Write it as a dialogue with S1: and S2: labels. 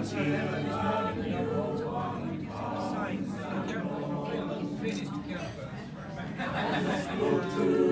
S1: this morning, to